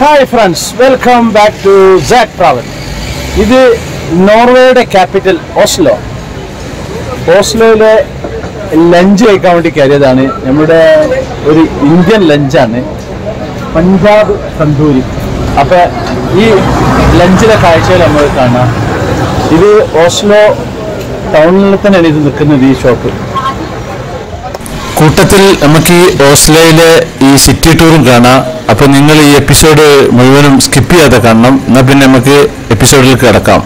Hi friends welcome back to Jack travel ഇത് നോർവേയുടെ capital Oslo. ഓസ്ലോയിലെ ലഞ്ച് കഴിക്കാൻ വേണ്ടി കയറിയതാണ്. നമ്മുടെ ഒരു ഇന്ത്യൻ ലഞ്ചാണ്. പഞ്ചാബ് തന്തൂരി. അപ്പൊ ഈ ലഞ്ചിലെ കാഴ്ചകൾ നമ്മൾ കാണാം. ഇത് ഓസ്ലോ ടൗണിൽ തന്നെയാണ് ഇത് നിൽക്കുന്നത് ഈ ഷോപ്പ്. കൂട്ടത്തിൽ നമുക്ക് ഈ ഓസ്ലോയിലെ ഈ സിറ്റി ടൂറും കാണാം. അപ്പൊ നിങ്ങൾ ഈ എപ്പിസോഡ് മുഴുവനും സ്കിപ്പ് ചെയ്യാതെ കാണണം. എന്നാ പിന്നെ നമുക്ക് എപ്പിസോഡിലേക്ക് കിടക്കാം.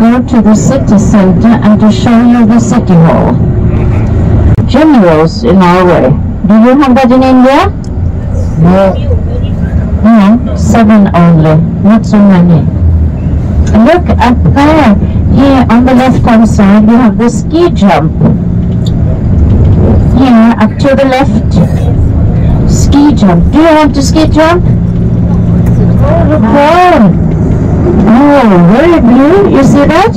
Go to the city center and to show you the city hall. Generals in Norway. Do you have that in India? No. No, seven only, not so many. Look up there. Here on the left hand side you have the ski jump. Here up to the left. Ski jump. Do you want to ski jump? Oh, Oh, very blue. You see that?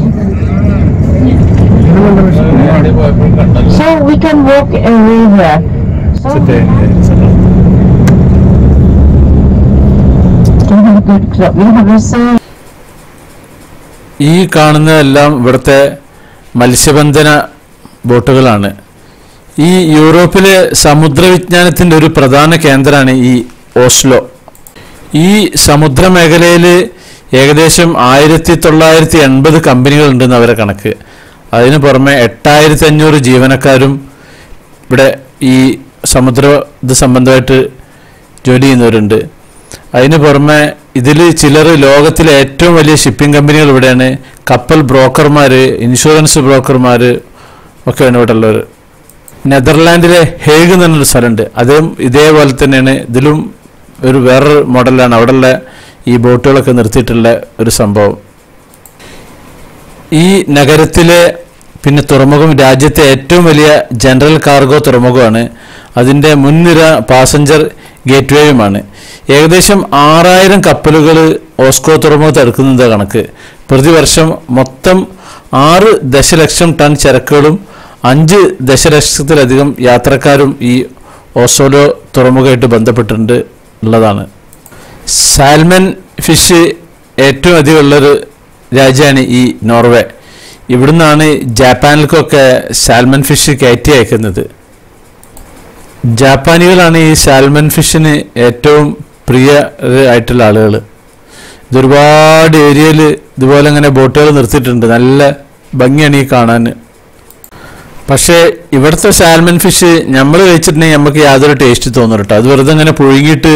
So we can walk everywhere. ഈ കാണുന്ന എല്ലാം ഇവിടുത്തെ മത്സ്യബന്ധന ബോട്ടുകളാണ് ഈ യൂറോപ്പിലെ സമുദ്രവിജ്ഞാനത്തിന്റെ ഒരു പ്രധാന കേന്ദ്രമാണ് ഈ ഓസ്ലോ ഈ സമുദ്രമേഖലയിൽ ഏകദേശം ആയിരത്തി തൊള്ളായിരത്തി എൺപത് കമ്പനികളുണ്ടെന്ന് അവരെ കണക്ക്. അതിന് പുറമെ എട്ടായിരത്തി അഞ്ഞൂറ് ജീവനക്കാരും ഇവിടെ ഈ സമുദ്ര ഇത് സംബന്ധമായിട്ട് ജോലി ചെയ്യുന്നവരുണ്ട്. അതിന് പുറമെ ഇതിൽ ചിലർ ലോകത്തിലെ ഏറ്റവും വലിയ ഷിപ്പിംഗ് കമ്പനികൾ ഇവിടെയാണ്. കപ്പൽ ബ്രോക്കർമാർ ഇൻഷുറൻസ് ബ്രോക്കർമാർ ഒക്കെയാണ് ഇവിടെ ഉള്ളവർ നെതർലാൻഡിലെ ഹേഗ് എന്നൊരു സ്ഥലമുണ്ട്. അതും ഇതേപോലെ തന്നെയാണ്. ഇതിലും ഒരു വേറൊരു മോഡലാണ് അവിടെയുള്ള ഈ ബോട്ടുകളൊക്കെ നിർത്തിയിട്ടുള്ള ഒരു സംഭവം. ഈ നഗരത്തിലെ പിന്നെ തുറമുഖം രാജ്യത്തെ ഏറ്റവും വലിയ ജനറൽ കാർഗോ തുറമുഖമാണ്. അതിന്റെ മുൻനിര പാസഞ്ചർ ഗേറ്റ്വേയുമാണ്. ഏകദേശം ആറായിരം കപ്പലുകൾ ഓസ്കോ തുറമുഖത്ത് ഇറക്കുന്നത് കണക്ക്. പ്രതിവർഷം മൊത്തം ആറ് ദശലക്ഷം ടൺ ചരക്കുകളും അഞ്ച് ദശലക്ഷത്തിലധികം യാത്രക്കാരും ഈ ഓസോലോ തുറമുഖമായിട്ട് ബന്ധപ്പെട്ടിട്ടുണ്ട്. ഉള്ളതാണ്. സാൽമൻ ഫിഷ് ഏറ്റവും അധികം ഉള്ളൊരു രാജ്യമാണ് ഈ നോർവേ. ഇവിടുന്നാണ് ജാപ്പാനിലേക്കൊക്കെ സാൽമൺ ഫിഷ് കയറ്റി അയക്കുന്നത്. ജാപ്പാനികളാണ് ഈ സാൽമൺ ഫിഷിന് ഏറ്റവും പ്രിയ ആയിട്ടുള്ള ആളുകൾ ഇതൊരുപാട് ഏരിയയിൽ ഇതുപോലെ ഇങ്ങനെ ബോട്ടുകൾ നിർത്തിയിട്ടുണ്ട്. നല്ല ഭംഗിയാണ് ഈ കാണാൻ. പക്ഷേ ഇവിടുത്തെ സാൽമൺ ഫിഷ് നമ്മൾ കഴിച്ചിട്ടുണ്ടെങ്കിൽ നമുക്ക് യാതൊരു ടേസ്റ്റ് തോന്നും കേട്ടോ അത് വെറുതെ ഇങ്ങനെ പുഴുങ്ങിയിട്ട്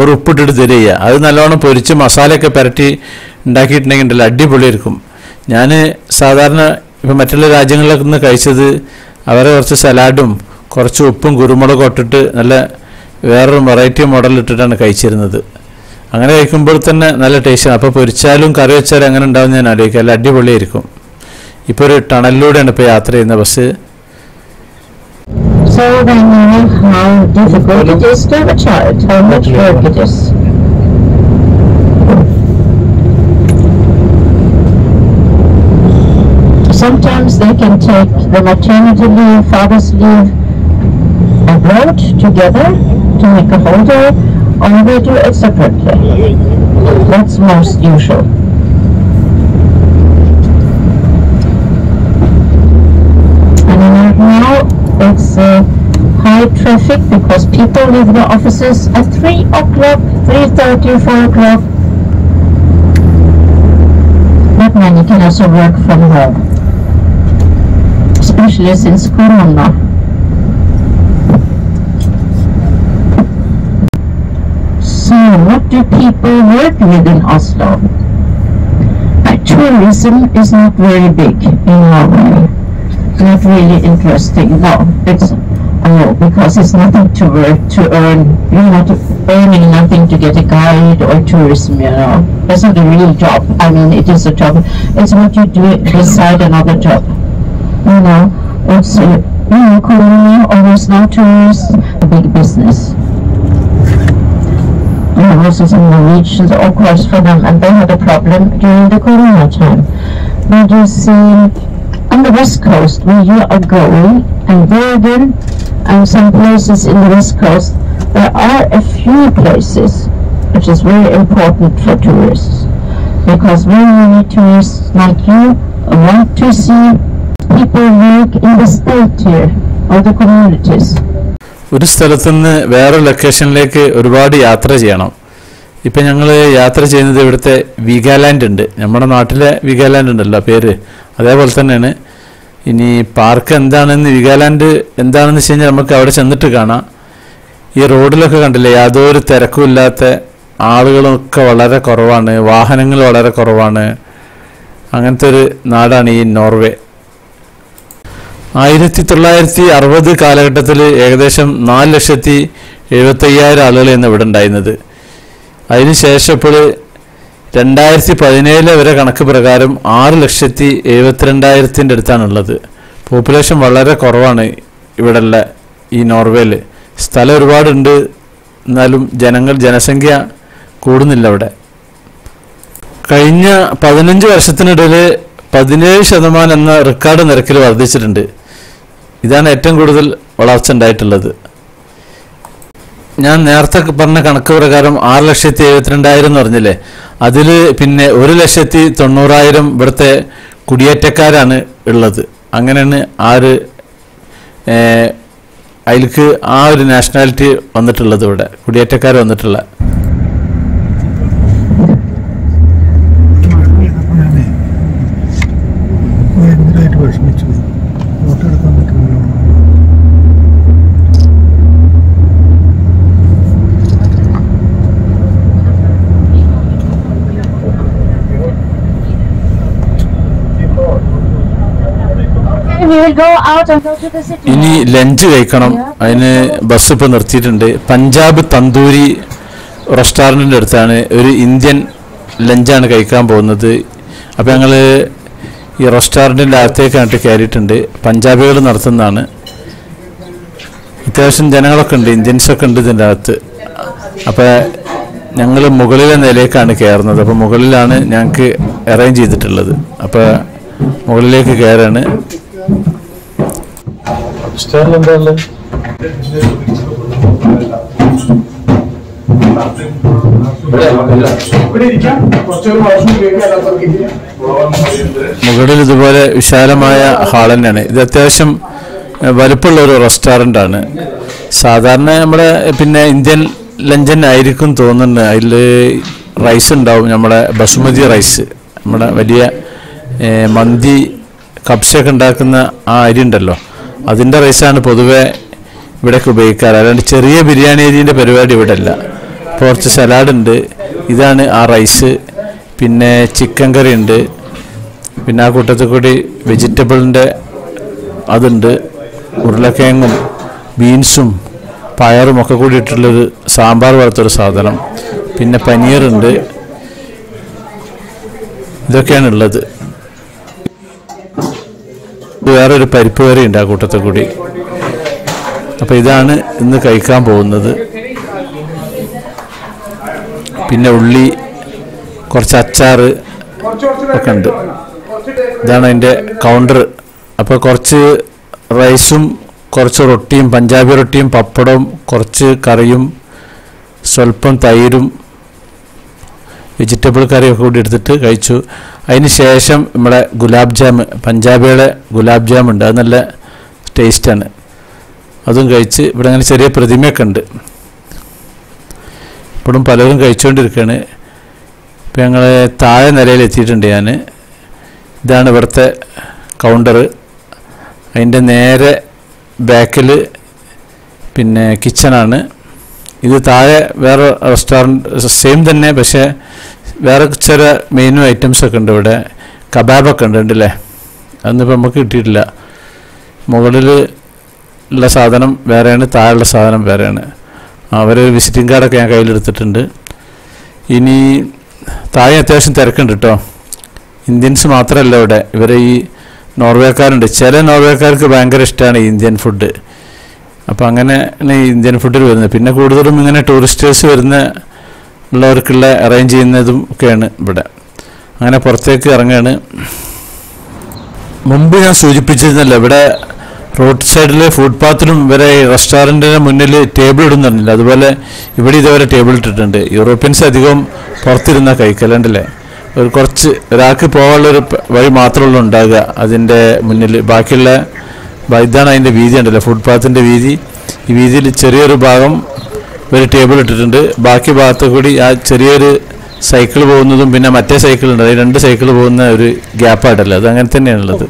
ഒരു ഉപ്പിട്ടിട്ട് തരിക അത് നല്ലോണം പൊരിച്ച് മസാലയൊക്കെ പുരട്ടി ഉണ്ടാക്കിയിട്ടുണ്ടെങ്കിൽ ഉണ്ടല്ലോ അടിപൊളിയായിരിക്കും. ഞാൻ സാധാരണ ഇപ്പം മറ്റുള്ള രാജ്യങ്ങളിലൊക്കെ നിന്ന് കഴിച്ചത് അവരെ കുറച്ച് സലാഡും കുറച്ച് ഉപ്പും കുരുമുളകും ഇട്ടിട്ട് നല്ല വേറൊരു വെറൈറ്റി മോഡൽ ഇട്ടിട്ടാണ് കഴിച്ചിരുന്നത്. അങ്ങനെ കഴിക്കുമ്പോൾ തന്നെ നല്ല ടേസ്റ്റാണ് അപ്പോൾ പൊരിച്ചാലും കറി വെച്ചാലും അങ്ങനെ ഉണ്ടാവും ഞാൻ ആലോചിക്കുക അല്ല അടിപൊളിയായിരിക്കും. ഇപ്പോൾ ഒരു ടണലിലൂടെയാണ് ഇപ്പോൾ യാത്ര ചെയ്യുന്നത്. Bus So they know how difficult it is to have a child, how much work it is. Sometimes they can take the maternity leave, father's leave abroad together to make a holiday, or they do it separately. That's most usual. And right it's uh, high traffic because people leave the offices at 3 o'clock, 3.30, 4 o'clock. Not many can also work from home, especially since Corona. So, what do people work with in Oslo? Tourism is not very big in Norway not really interesting. No, it's uh, because it's nothing to work to earn. You're not earning nothing to get a guide or tourism, you know. That's not a real job. I mean, it is a job. It's what you do beside another job. You know, it's, uh, you know, Korea, almost no tourists, a big business. And also some Norwegians, of course, for them, and they had a problem during the Corona time. But you see, on the west coast, where you are going, and Bergen, and some places in the west coast, there are a few places which is very important for tourists. Because very many tourists like you want to see people work in the state here, or the communities. ഒരു സ്ഥലത്തു നിന്ന് വേറെ ലൊക്കേഷനിലേക്ക് ഒരുപാട് യാത്ര ചെയ്യണം ഇപ്പം ഞങ്ങൾ യാത്ര ചെയ്യുന്നത് ഇവിടുത്തെ വീഗാലാൻഡ് ഉണ്ട് നമ്മുടെ നാട്ടിലെ വീഗാലാൻഡ് ഉണ്ടല്ലോ പേര് അതേപോലെ തന്നെയാണ് ഇനി പാർക്ക് എന്താണെന്ന് വികാലാൻഡ് എന്താണെന്ന് വെച്ച് കഴിഞ്ഞാൽ നമുക്ക് അവിടെ ചെന്നിട്ട് കാണാം. ഈ റോഡിലൊക്കെ കണ്ടില്ലേ യാതൊരു തിരക്കുമില്ലാത്ത ആളുകളൊക്കെ വളരെ കുറവാണ് വാഹനങ്ങൾ വളരെ കുറവാണ്. അങ്ങനത്തെ ഒരു നാടാണ് ഈ നോർവേ. ആയിരത്തി തൊള്ളായിരത്തി അറുപത് കാലഘട്ടത്തിൽ ഏകദേശം നാല് ലക്ഷത്തി എഴുപത്തയ്യായിരം ആളുകളാണ് ഇവിടെ ഉണ്ടായിരുന്നത്. അതിനുശേഷം ഇപ്പോൾ രണ്ടായിരത്തി പതിനേഴിലെ വരെ കണക്ക് പ്രകാരം ആറ് ലക്ഷത്തി എഴുപത്തിരണ്ടായിരത്തിന്റെ അടുത്താണുള്ളത്. പോപ്പുലേഷൻ വളരെ കുറവാണ് ഇവിടെയുള്ള ഈ നോർവേയിൽ. സ്ഥലം ഒരുപാടുണ്ട് എന്നാലും ജനങ്ങൾ ജനസംഖ്യ കൂടുന്നില്ല അവിടെ. കഴിഞ്ഞ പതിനഞ്ച് വർഷത്തിനിടയിൽ പതിനേഴ് ശതമാനം എന്ന റെക്കോർഡ് നിരക്കിൽ വർദ്ധിച്ചിട്ടുണ്ട്. ഇതാണ് ഏറ്റവും കൂടുതൽ വളർച്ച ഉണ്ടായിട്ടുള്ളത്. ഞാൻ നേരത്തെ പറഞ്ഞ കണക്ക് പ്രകാരം ആറ് ലക്ഷത്തി എഴുപത്തിരണ്ടായിരം എന്ന് പറഞ്ഞില്ലേ? അതിൽ പിന്നെ ഒരു ലക്ഷത്തി തൊണ്ണൂറായിരം ഇവിടുത്തെ കുടിയേറ്റക്കാരാണ് ഉള്ളത്. അങ്ങനെയാണ് ആ ഒരു അതിലേക്ക് ആ ഒരു നാഷണാലിറ്റി വന്നിട്ടുള്ളത് ഇവിടെ കുടിയേറ്റക്കാർ വന്നിട്ടുള്ള. ഇനി ലഞ്ച് കഴിക്കണം. അതിന് ബസ് ഇപ്പോൾ നിർത്തിയിട്ടുണ്ട്. പഞ്ചാബ് തന്തൂരി റെസ്റ്റോറന്റിന്റെ അടുത്താണ്. ഒരു ഇന്ത്യൻ ലഞ്ചാണ് കഴിക്കാൻ പോകുന്നത്. അപ്പോൾ ഞങ്ങൾ ഈ റെസ്റ്റോറന്റിന്റെ അകത്തേക്കായിട്ട് കയറിയിട്ടുണ്ട്. പഞ്ചാബികൾ നടത്തുന്നതാണ്. അത്യാവശ്യം ജനങ്ങളൊക്കെ ഉണ്ട്. ഇന്ത്യൻസൊക്കെ ഉണ്ട് ഇതിന്റെ അകത്ത്. അപ്പോൾ ഞങ്ങൾ മുകളിലെ നിലയിലേക്കാണ് കയറുന്നത്. അപ്പോൾ മുകളിലാണ് ഞങ്ങൾക്ക് അറേഞ്ച് ചെയ്തിട്ടുള്ളത്. അപ്പോൾ മുകളിലേക്ക് കയറാണ്. ഉള്ളത് മുകളിൽ ഇതുപോലെ വിശാലമായ ഹാൾ തന്നെയാണ്. ഇത് അത്യാവശ്യം വലുപ്പമുള്ള ഒരു റെസ്റ്റോറന്റ് ആണ്. സാധാരണ നമ്മുടെ പിന്നെ ഇന്ത്യൻ ലഞ്ചൻ ആയിരിക്കും തോന്നുന്നുണ്ട് അതിൽ റൈസ് ഉണ്ടാവും നമ്മുടെ ബസുമതി റൈസ് നമ്മുടെ വലിയ മന്തി കപ്സയൊക്കെ ഉണ്ടാക്കുന്ന ആ അരി ഉണ്ടല്ലോ. അതിന്റെ റൈസാണ് പൊതുവേ ഇവിടേക്ക് ഉപയോഗിക്കാറ്. അല്ലാണ്ട് ചെറിയ ബിരിയാണി അരിന്റെ പരിപാടി ഇവിടെ അല്ല കുറച്ച് സലാഡ് ഉണ്ട്. ഇതാണ് ആ റൈസ് പിന്നെ ചിക്കൻ കറി ഉണ്ട്. പിന്നെ ആ കൂട്ടത്തിൽ കൂടി വെജിറ്റബിളിന്റെ അതുണ്ട്. ഉരുളക്കിഴങ്ങും ബീൻസും പയറും ഒക്കെ കൂടി ഇട്ടുള്ളൊരു സാമ്പാർ പോലത്തൊരു സാധനം. പിന്നെ പനീറുണ്ട്. ഇതൊക്കെയാണ് ഉള്ളത് വേറൊരു പരിപ്പ് കറി ഉണ്ട് ആ കൂട്ടത്തിൽ കൂടി. അപ്പോൾ ഇതാണ് ഇന്ന് കഴിക്കാൻ പോകുന്നത്. പിന്നെ ഉള്ളി കുറച്ച് അച്ചാറ് ഒക്കെ ഉണ്ട്. ഇതാണ് അതിന്റെ കൗണ്ടർ അപ്പോൾ കുറച്ച് റൈസും കുറച്ച് റൊട്ടിയും പഞ്ചാബി റൊട്ടിയും പപ്പടവും കുറച്ച് കറിയും സ്വല്പം തൈരും വെജിറ്റബിൾ കറിയൊക്കെ കൂടി എടുത്തിട്ട് കഴിച്ചു. അതിന് ശേഷം നമ്മുടെ ഗുലാബ് ജാം പഞ്ചാബിയുടെ ഗുലാബ് ജാം ഉണ്ട് അത് നല്ല ടേസ്റ്റാണ് അതും കഴിച്ച് ഇവിടെ അങ്ങനെ ചെറിയ പ്രതിമയൊക്കെ ഉണ്ട്. ഇപ്പോഴും പലരും കഴിച്ചുകൊണ്ടിരിക്കുകയാണ്. ഇപ്പം ഞങ്ങൾ താഴെ നിലയിൽ എത്തിയിട്ടുണ്ട് ഞാൻ ഇതാണ് ഇവിടുത്തെ കൗണ്ടർ അതിന്റെ നേരെ ബാക്കിൽ പിന്നെ കിച്ചണാണ് ഇത് താഴെ വേറെ റെസ്റ്റോറന്റ് സെയിം തന്നെ പക്ഷേ വേറെ ചില ഐറ്റംസ് ഒക്കെ ഉണ്ട് ഇവിടെ. കബാബൊക്കെ ഉണ്ട് ഉണ്ടല്ലേ? അതൊന്നിപ്പോൾ നമുക്ക് കിട്ടിയിട്ടില്ല. മുകളിൽ ഉള്ള സാധനം വേറെയാണ് താഴെയുള്ള സാധനം വേറെയാണ്. അവർ വിസിറ്റിംഗ് കാർഡൊക്കെ ഞാൻ കയ്യിലെടുത്തിട്ടുണ്ട്. ഇനി താഴെ അത്യാവശ്യം തിരക്കുണ്ട് കേട്ടോ ഇന്ത്യൻസ് മാത്രമല്ല ഇവിടെ. ഇവരെ ഈ നോർവേക്കാരുണ്ട്. ചില നോർവേക്കാർക്ക് ഭയങ്കര ഇഷ്ടമാണ് ഇന്ത്യൻ ഫുഡ് അപ്പോൾ അങ്ങനെ ഈ ഇന്ത്യൻ ഫുഡിൽ വരുന്നത്. പിന്നെ കൂടുതലും ഇങ്ങനെ ടൂറിസ്റ്റേഴ്സ് വരുന്ന ഉള്ളവർക്കുള്ള അറേഞ്ച് ചെയ്യുന്നതും ഒക്കെയാണ് ഇവിടെ. അങ്ങനെ പുറത്തേക്ക് ഇറങ്ങുകയാണ് മുമ്പ് ഞാൻ സൂചിപ്പിച്ചിരുന്നല്ലോ ഇവിടെ റോഡ് സൈഡിൽ ഫുട്പാത്തിലും ഇവരെ റെസ്റ്റോറന്റിന്റെ മുന്നിൽ ടേബിൾ ഇടുന്നില്ല അതുപോലെ ഇവിടെ ഇതുവരെ ടേബിൾ ഇട്ടിട്ടുണ്ട്. യൂറോപ്യൻസ് അധികം പുറത്തിരുന്ന കഴിക്കലുണ്ടല്ലേ ഒരു കുറച്ച് ഒരാൾക്ക് പോകാനുള്ളൊരു വഴി മാത്രമേ ഉണ്ടാകുക അതിന്റെ മുന്നിൽ ബാക്കിയുള്ള ഇതാണ് അതിന്റെ വീതി ഉണ്ടല്ലോ ഫുട്പാത്തിന്റെ വീതി ഈ വീതിയിൽ ചെറിയൊരു ഭാഗം ഒരു ടേബിൾ ഇട്ടിട്ടുണ്ട് ബാക്കി ഭാഗത്ത് കൂടി ആ ചെറിയൊരു സൈക്കിൾ പോകുന്നതും പിന്നെ മറ്റേ സൈക്കിൾ ഉണ്ട് അതായത് രണ്ട് സൈക്കിൾ പോകുന്ന ഒരു ഗ്യാപ്പായിട്ടല്ലോ അത് അങ്ങനെ തന്നെയാണുള്ളത്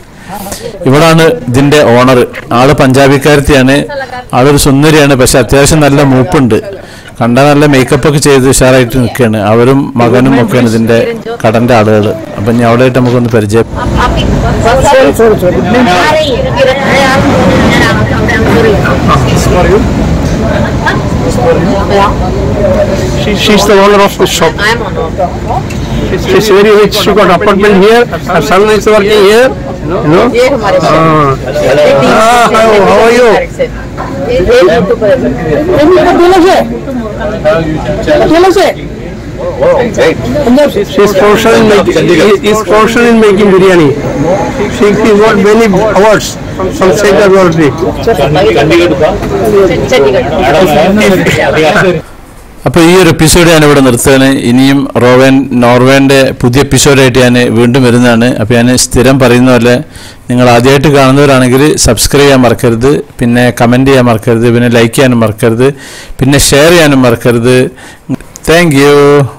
ഇവിടാണ് ഇതിന്റെ ഓണർ ആൾ പഞ്ചാബിക്കാരത്തിയാണ് ആളൊരു സുന്ദരിയാണ് പക്ഷെ അത്യാവശ്യം നല്ല മൂപ്പുണ്ട് കണ്ടാൽ നല്ല മേക്കപ്പ് ഒക്കെ ചെയ്ത് ഉഷാറായിട്ട് നിൽക്കുകയാണ് അവരും മകനും ഒക്കെയാണ് ഇതിന്റെ കടന്റെ ആളുകൾ അപ്പം ഞാൻ അവിടെയായിട്ട് നമുക്കൊന്ന് പരിചയം She, she's the owner of the shop. I'm on She's, she's very rich. She got apartment here. Her son is working here. You know? ये हमारे Ah. Ah, how, how are you? She's professional in making, is, professional in making biryani. She, has got many awards from, Center അപ്പോൾ ഈ ഒരു episode ഞാൻ ഇവിടെ നിർത്തുകയാണ്. ഇനിയും റോവേൻ നോർവേന്റെ പുതിയ എപ്പിസോഡായിട്ട് ഞാൻ വീണ്ടും വരുന്നതാണ്. അപ്പോൾ ഞാൻ സ്ഥിരം പറയുന്ന പോലെ നിങ്ങൾ ആദ്യമായിട്ട് കാണുന്നവരാണെങ്കിൽ സബ്സ്ക്രൈബ് ചെയ്യാൻ മറക്കരുത്. പിന്നെ കമന്റ് ചെയ്യാൻ മറക്കരുത്. പിന്നെ ലൈക്ക് ചെയ്യാനും മറക്കരുത്. പിന്നെ ഷെയർ ചെയ്യാനും മറക്കരുത്. Thank you.